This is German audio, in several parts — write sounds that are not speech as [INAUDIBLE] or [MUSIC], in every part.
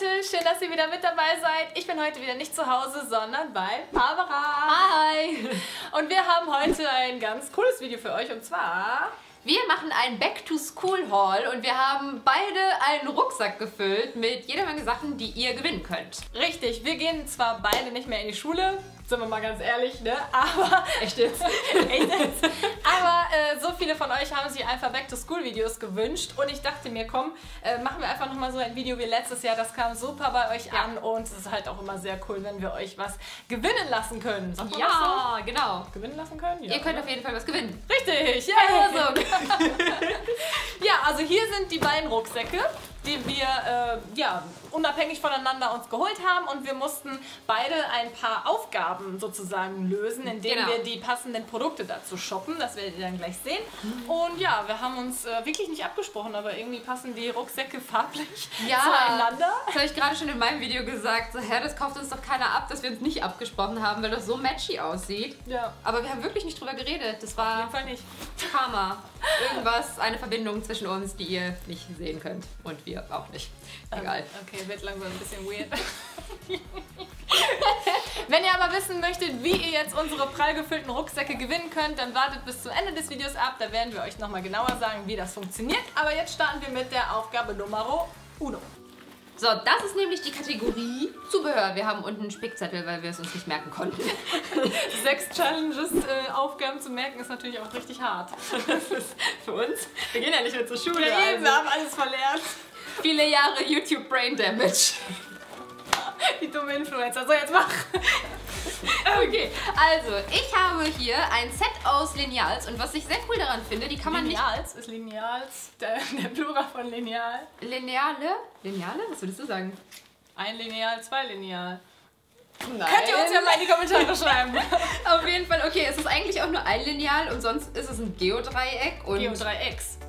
Leute, schön, dass ihr wieder mit dabei seid. Ich bin heute wieder nicht zu Hause, sondern bei Barbara. Hi! Und wir haben heute ein ganz cooles Video für euch und zwar... Wir machen einen Back-to-School-Haul und wir haben beide einen Rucksack gefüllt mit jeder Menge Sachen, die ihr gewinnen könnt. Richtig, wir gehen zwar beide nicht mehr in die Schule, sind wir mal ganz ehrlich, ne? Aber. [LAUGHS] Echt jetzt? [LAUGHS] Echt jetzt? Aber äh, so viele von euch haben sich einfach Back-to-School-Videos gewünscht und ich dachte mir, komm, äh, machen wir einfach nochmal so ein Video wie letztes Jahr. Das kam super bei euch Ja. an und es ist halt auch immer sehr cool, wenn wir euch was gewinnen lassen können. Sagt man Ja, genau. so? Gewinnen lassen können? Ja, Ihr könnt oder? auf jeden Fall was gewinnen. Richtig, ja. Also, [LAUGHS] Ja, also hier sind die beiden Rucksäcke, die wir äh, ja, unabhängig voneinander uns geholt haben und wir mussten beide ein paar Aufgaben sozusagen lösen, indem Genau. wir die passenden Produkte dazu shoppen. Das werdet ihr dann gleich sehen. Und ja, wir haben uns äh, wirklich nicht abgesprochen, aber irgendwie passen die Rucksäcke [LAUGHS] farblich Ja. zueinander. das habe ich gerade schon in meinem Video gesagt. So, hä, das kauft uns doch keiner ab, dass wir uns nicht abgesprochen haben, weil das so matchy aussieht. Ja, Aber wir haben wirklich nicht drüber geredet. Das auf war jeden Fall nicht. Karma. Irgendwas, eine Verbindung zwischen uns, die ihr nicht sehen könnt. Und wir auch nicht. Egal. Ähm, Okay, wird langsam ein bisschen weird. [LAUGHS] Wenn ihr aber wissen möchtet, wie ihr jetzt unsere prall gefüllten Rucksäcke gewinnen könnt, dann wartet bis zum Ende des Videos ab. Da werden wir euch nochmal genauer sagen, wie das funktioniert. Aber jetzt starten wir mit der Aufgabe Nummer uno. So, das ist nämlich die Kategorie Zubehör. Wir haben unten einen Spickzettel, weil wir es uns nicht merken konnten. [LAUGHS] Sechs Challenges, äh, Aufgaben zu merken, ist natürlich auch richtig hart. [LAUGHS] Das ist für uns. Wir gehen ja nicht mehr zur Schule. Ja, also. Wir haben alles verlernt. Viele Jahre YouTube Brain Damage. Die dumme Influencer. So, jetzt mach. Okay, also ich habe hier ein Set aus Lineals und was ich sehr cool daran finde, die kann man Lineals ist Lineals. Der, der Plural von Lineal. nicht... Lineale? Lineale? Was würdest du sagen? Ein Lineal, zwei Lineal. Nein. Könnt ihr uns ja mal in die Kommentare schreiben. [LAUGHS] Auf jeden Fall, okay, es ist eigentlich auch nur ein Lineal und sonst ist es ein Geodreieck und... Geo3X.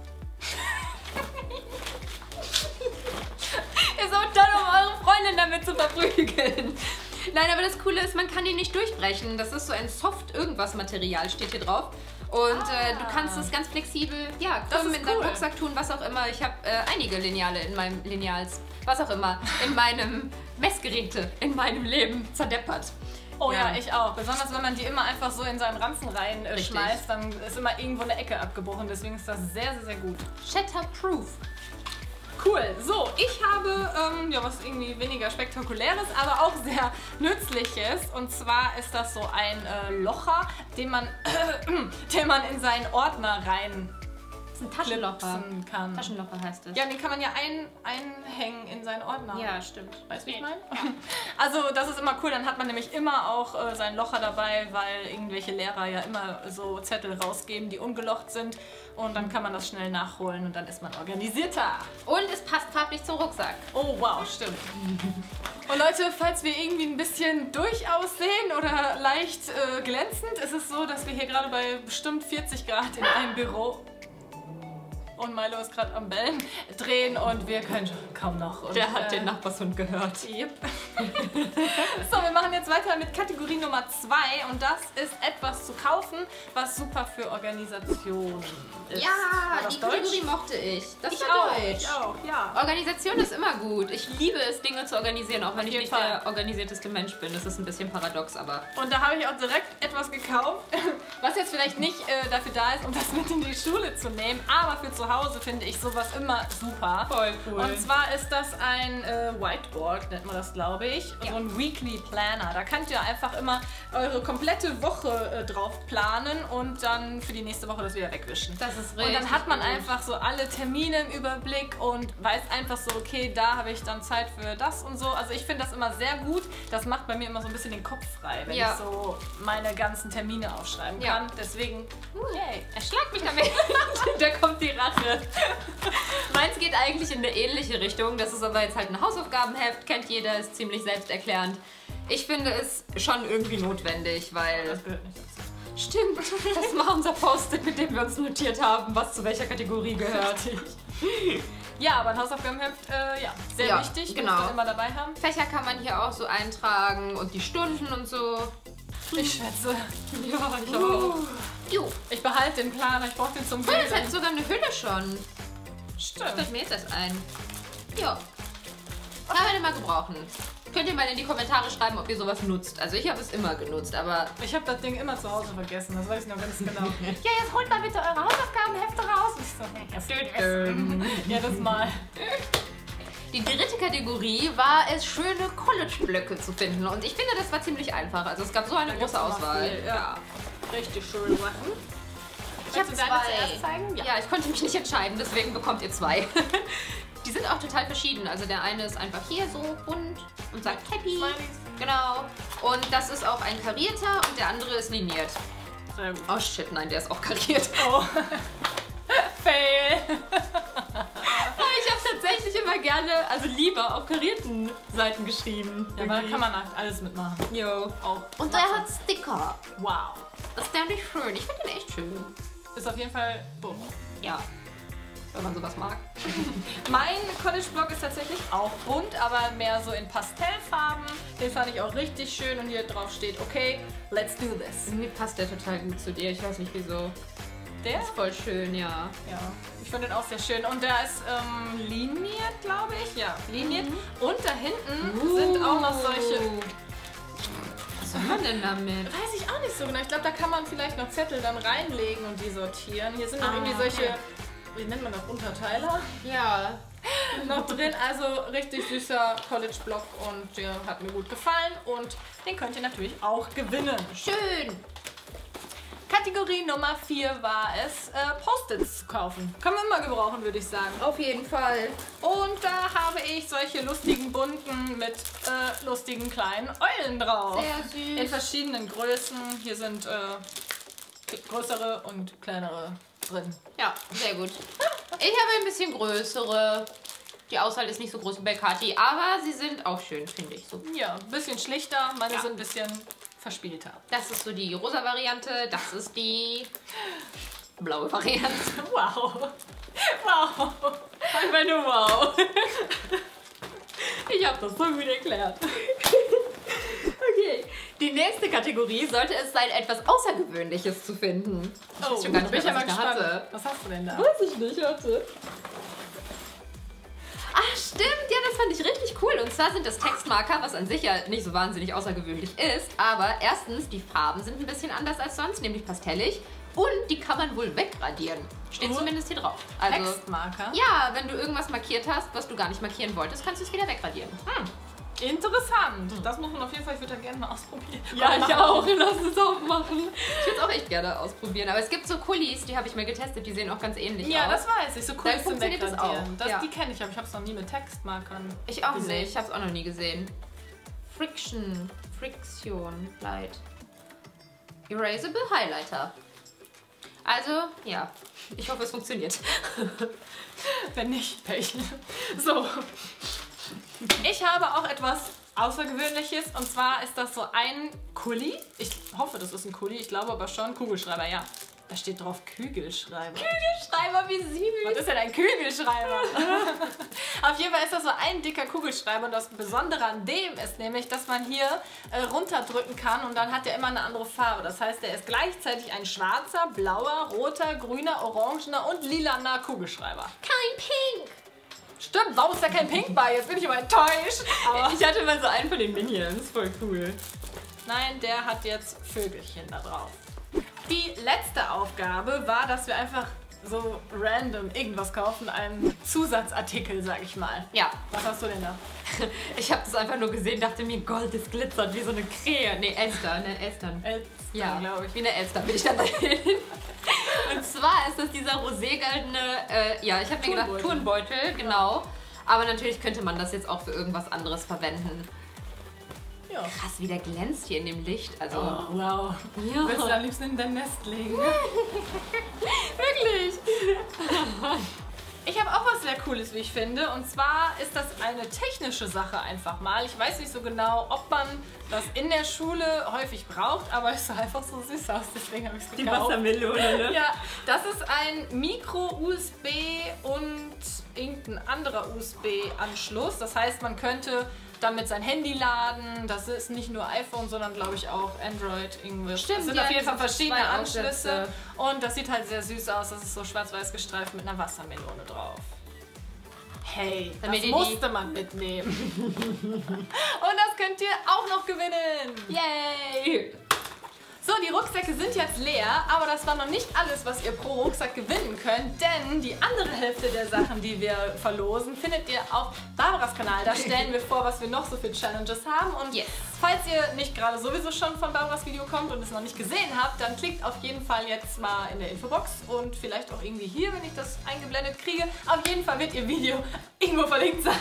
Freundin damit zu verprügeln. [LAUGHS] Nein, aber das Coole ist, man kann die nicht durchbrechen. Das ist so ein Soft-Irgendwas-Material, steht hier drauf. Und äh, du kannst es ganz flexibel, ja, Das krümmen in deinen cool. Rucksack tun, was auch immer. Ich habe äh, einige Lineale in meinem Lineals, was auch immer, in meinem [LAUGHS] Messgeräte, in meinem Leben zerdeppert. Oh ja. Ja. ich auch. Besonders wenn man die immer einfach so in seinen Ranzen rein äh, schmeißt, dann ist immer irgendwo eine Ecke abgebrochen. Deswegen ist das sehr, sehr, sehr gut. Shatterproof. Cool. So, ich habe ähm, ja was irgendwie weniger spektakuläres, aber auch sehr nützliches. Und zwar ist das so ein äh, Locher, den man, [CLEARS THROAT] den man in seinen Ordner rein ein Taschenlocher. kann. Taschenlocher heißt es. Ja, den kann man ja ein, einhängen in seinen Ordner. ja stimmt. Weißt du, wie ich meine? [LAUGHS] Also das ist immer cool, dann hat man nämlich immer auch äh, sein Locher dabei, weil irgendwelche Lehrer ja immer so Zettel rausgeben, die ungelocht sind und dann kann man das schnell nachholen und dann ist man organisierter. Und es passt farblich zum Rucksack. Oh wow, stimmt. Und Leute, falls wir irgendwie ein bisschen durch aussehen oder leicht äh, glänzend, ist es so, dass wir hier gerade bei bestimmt 40 Grad in einem Büro und Milo ist gerade am Bellen drehen und wir können schon kaum noch. Und, äh, Nachbarshund gehört. Yep. [LAUGHS] so, wir machen jetzt weiter mit Kategorie Nummer 2 und das ist etwas zu kaufen, was super für Organisation ist. Ja, die Deutsch? Kategorie mochte ich. Das Ich war auch, Deutsch. ich auch, ja. Organisation ist immer gut. Ich liebe es, Dinge zu organisieren, auch wenn ich nicht Fall. der organisierteste Mensch bin. Das ist ein bisschen paradox, aber Und da habe ich auch direkt etwas gekauft, [LAUGHS] was jetzt vielleicht nicht äh, dafür da ist, um das mit in die Schule zu nehmen, aber für zu Hause finde ich sowas immer super. Voll cool. Und zwar ist das ein äh, Whiteboard, nennt man das, glaube ich. Ja. So ein Weekly Planner. Da könnt ihr einfach immer eure komplette Woche äh, drauf planen und dann für die nächste Woche das wieder wegwischen. das ist Und richtig dann hat man gut. einfach so alle Termine im Überblick und weiß einfach so, okay, da habe ich dann Zeit für das und so. Also ich finde das immer sehr gut. Das macht bei mir immer so ein bisschen den Kopf frei, wenn Ja. ich so meine ganzen Termine aufschreiben Ja. kann. Deswegen, yay. Erschlag mich damit. [LAUGHS] da kommt die Rache. [LAUGHS] Meins geht eigentlich in eine ähnliche Richtung. Das ist aber jetzt halt ein Hausaufgabenheft, kennt jeder, ist ziemlich selbsterklärend. Ich finde es schon irgendwie notwendig, weil. Das gehört nicht dazu. Stimmt, das war unser Post-it, mit dem wir uns notiert haben, was zu welcher Kategorie gehört. [LAUGHS] Ja, aber ein Hausaufgabenheft, äh, ja, sehr Ja, wichtig. genau. Muss man immer dabei haben. Fächer kann man hier auch so eintragen und die Stunden und so. Ich schätze. [LAUGHS] Ja, ich Uh. Jo. Ich behalte den Planer, ich brauche den zum Cool, das Bilden. hat sogar eine Hülle schon. Stimmt. Fällt mir jetzt erst ein. Ja. Eine man mal gebrauchen. Könnt ihr mal in die Kommentare schreiben, ob ihr sowas nutzt. Also ich habe es immer genutzt, aber Ich habe das Ding immer zu Hause vergessen, das weiß ich noch ganz genau. [LAUGHS] ja, jetzt holt mal bitte eure Hausaufgabenhefte raus. Ich so, nee, das ähm, [LAUGHS] jedes Mal. die dritte Kategorie war es, schöne College-Blöcke zu finden. Und ich finde, das war ziemlich einfach. Also es gab so eine gibt's große immer Auswahl. ja. Richtig schöne Sachen. Ich habe zwei. zuerst zeigen? Ja. ich konnte mich nicht entscheiden, deswegen bekommt ihr zwei. [LAUGHS] Die sind auch total verschieden. Also der eine ist einfach hier so bunt und sagt Happy. Genau. Und das ist auch ein karierter und der andere ist liniert. Oh shit, nein, der ist auch kariert. Oh. [LAUGHS] Fail. Ich habe tatsächlich immer gerne, also lieber auf karierten Seiten geschrieben. Ja, aber da kann man halt alles mitmachen. Jo. Auch Und der hat Sticker. Wow. Ist der nicht schön? Ich finde den echt schön. Ist auf jeden Fall bunt. Ja. Wenn man sowas mag. [LAUGHS] Mein College-Blog ist tatsächlich auch bunt, aber mehr so in Pastellfarben. Den fand ich auch richtig schön und hier drauf steht, okay, let's do this. Irgendwie passt der total gut zu dir. Ich weiß nicht wieso. Der? Ist voll schön, ja. Ja, ich finde den auch sehr schön. Und der ist ähm, liniert, glaube ich. Ja, liniert. Und da hinten sind auch noch solche. Was soll man denn damit? Weiß ich auch nicht so genau. Ich glaube, da kann man vielleicht noch Zettel dann reinlegen und die sortieren. Hier sind noch Ah, irgendwie solche, okay. wie nennt man das, Unterteiler Ja. [LAUGHS] noch drin. Also richtig süßer College-Block und der hat mir gut gefallen. Und den könnt ihr natürlich auch gewinnen. Schön. Kategorie Nummer 4 war es, äh, Post-its zu kaufen. Kann man immer gebrauchen, würde ich sagen. Auf jeden Fall. Und da habe ich solche lustigen bunten mit äh, lustigen kleinen Eulen drauf. Sehr süß. In verschiedenen Größen. Hier sind äh, größere und kleinere drin. Ja, sehr gut. Ich habe ein bisschen größere. Die Auswahl ist nicht so groß wie bei Kati, aber sie sind auch schön, finde ich so. Ja, ein bisschen schlichter. Meine Ja. sind ein bisschen verspielter. Das ist so die rosa Variante, das ist die [LAUGHS] blaue Variante. [LAUGHS] Wow. Wow. Einfach nur wow. [LAUGHS] Ich habe das so gut erklärt. Okay, die nächste Kategorie sollte es sein, etwas Außergewöhnliches zu finden. Ich weiß schon gar nicht mehr, ich was ich mal da hatte. Was hast du denn da? Weiß ich nicht, warte. Ach stimmt, ja, das fand ich richtig cool. Und zwar sind das Textmarker, was an sich ja nicht so wahnsinnig außergewöhnlich ist. Aber erstens, die Farben sind ein bisschen anders als sonst, nämlich pastellig. Und die kann man wohl wegradieren. Steht Oh. zumindest hier drauf. Also, Textmarker. ja, wenn du irgendwas markiert hast, was du gar nicht markieren wolltest, kannst du es wieder wegradieren. Hm. Interessant. Das muss man auf jeden Fall, ich würde da gerne mal ausprobieren. Ja, ich auch. Lass es auch machen. Ich würde es auch echt gerne ausprobieren. Aber es gibt so Kulis, die habe ich mal getestet, die sehen auch ganz ähnlich Ja, aus. das weiß ich. So cool Dann funktioniert das auch, Das, ja. Die kenne ich, aber ich habe es noch nie mit Textmarkern. Ich auch gesehen. nicht. Ich habe es auch noch nie gesehen. Friction. Friction. Light. Erasable Highlighter. Also, ja. Ich hoffe, es funktioniert. [LAUGHS] Wenn nicht, Pech. So. Ich habe auch etwas Außergewöhnliches und zwar ist das so ein Kuli. Ich hoffe, das ist ein Kuli. Ich glaube aber schon Kugelschreiber, ja. Da steht drauf Kügelschreiber. Schreiber, wie süß. Was ist denn ein Kügelschreiber? [LAUGHS] Auf jeden Fall ist das so ein dicker Kugelschreiber und das Besondere an dem ist nämlich, dass man hier äh, runterdrücken kann und dann hat er immer eine andere Farbe. Das heißt, er ist gleichzeitig ein schwarzer, blauer, roter, grüner, orangener und lilaner Kugelschreiber. Kein Pink. Stimmt, warum ist da kein Pink bei? Jetzt bin ich aber enttäuscht. Aber Ich hatte mal so einen von den Minions. Voll cool. nein, der hat jetzt Vögelchen da drauf. Die letzte Aufgabe war, dass wir einfach so random irgendwas kaufen, einen Zusatzartikel, sag ich mal. Ja, Was hast du denn da? [LAUGHS] ich habe das einfach nur gesehen, dachte mir, Gold, das glitzert wie so eine Krähe. Nee, Elster, ne, Elstern. Elster, Ja, glaube ich. Wie eine Elster bin ich dabei. [LAUGHS] Und zwar ist das dieser roségoldene, äh, ja, ich habe mir gedacht, Turnbeutel. Genau. Aber natürlich könnte man das jetzt auch für irgendwas anderes verwenden. Ja. Krass, wie der glänzt hier in dem Licht. Also, Oh, wow. ja, Willst du am liebsten in dein Nest legen? [LAUGHS] [LAUGHS] wirklich. Was sehr Cooles, wie ich finde. Und zwar ist das eine technische Sache einfach mal. Ich weiß nicht so genau, ob man das in der Schule häufig braucht, aber es sah einfach so süß aus, deswegen habe ich es gekauft. Wassermelone, ne? Ja, das ist ein Micro-USB und irgendein anderer USB-Anschluss. Das heißt, man könnte damit sein Handy laden. Das ist nicht nur iPhone, sondern glaube ich auch Android. Irgendwas. Stimmt, Es sind ja, auf jeden Fall verschiedene Anschlüsse. Und das sieht halt sehr süß aus. Das ist so schwarz-weiß gestreift mit einer Wassermelone drauf. Hey, Damit das musste man mitnehmen. [LAUGHS] [LAUGHS] Und das könnt ihr auch noch gewinnen. Yay! So, die Rucksäcke sind jetzt leer, aber das war noch nicht alles, was ihr pro Rucksack gewinnen könnt, denn die andere Hälfte der Sachen, die wir verlosen, findet ihr auf Barbaras Kanal. Da stellen wir vor, was wir noch so für Challenges haben und Yes. falls ihr nicht gerade sowieso schon von Barbaras Video kommt und es noch nicht gesehen habt, dann klickt auf jeden Fall jetzt mal in der Infobox und vielleicht auch irgendwie hier, wenn ich das eingeblendet kriege. Auf jeden Fall wird ihr Video [LAUGHS] irgendwo verlinkt sein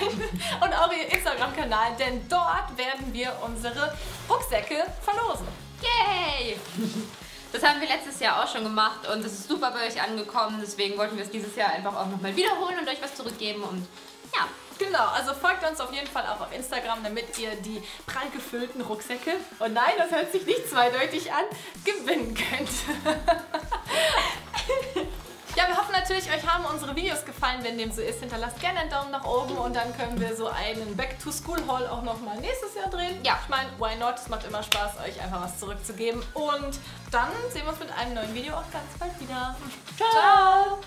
und auch ihr Instagram-Kanal, denn dort werden wir unsere Rucksäcke verlosen. Yay! [LAUGHS] Das haben wir letztes Jahr auch schon gemacht und es ist super bei euch angekommen. Deswegen wollten wir es dieses Jahr einfach auch nochmal wiederholen und euch was zurückgeben. Und ja, Genau, also folgt uns auf jeden Fall auch auf Instagram, damit ihr die prall gefüllten Rucksäcke, und nein, das hört sich nicht zweideutig an, gewinnen könnt. [LAUGHS] natürlich, euch haben unsere Videos gefallen. Wenn dem so ist, hinterlasst gerne einen Daumen nach oben und dann können wir so einen Back-to-School-Haul auch nochmal nächstes Jahr drehen. Ja. Ich meine, why not? Es macht immer Spaß, euch einfach was zurückzugeben. Und dann sehen wir uns mit einem neuen Video auch ganz bald wieder. Ciao.